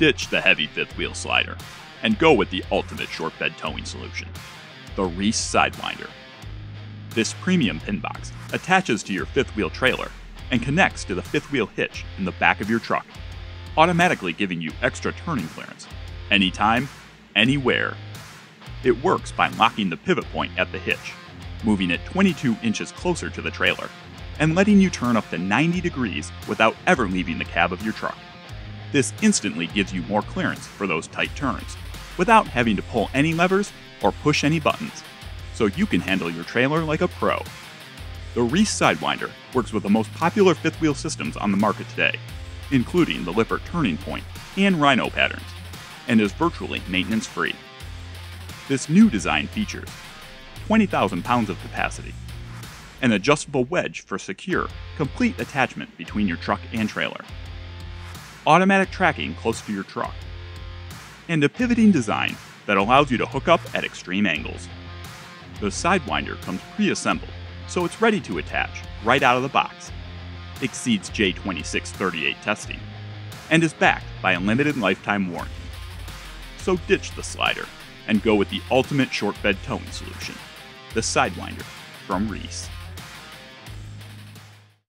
Ditch the heavy fifth wheel slider and go with the ultimate short bed towing solution the Reese Sidewinder. This premium pin box attaches to your fifth wheel trailer and connects to the fifth wheel hitch in the back of your truck, automatically giving you extra turning clearance anytime, anywhere. It works by locking the pivot point at the hitch, moving it 22 inches closer to the trailer, and letting you turn up to 90 degrees without ever leaving the cab of your truck. This instantly gives you more clearance for those tight turns, without having to pull any levers or push any buttons, so you can handle your trailer like a pro. The Reese Sidewinder works with the most popular fifth wheel systems on the market today, including the Lippert turning point and Rhino patterns, and is virtually maintenance free. This new design features 20,000 pounds of capacity, an adjustable wedge for secure, complete attachment between your truck and trailer, automatic tracking close to your truck, and a pivoting design that allows you to hook up at extreme angles. The Sidewinder comes pre-assembled, so it's ready to attach right out of the box. Exceeds J2638 testing, and is backed by a limited lifetime warranty. So ditch the slider and go with the ultimate short bed towing solution, the Sidewinder from Reese.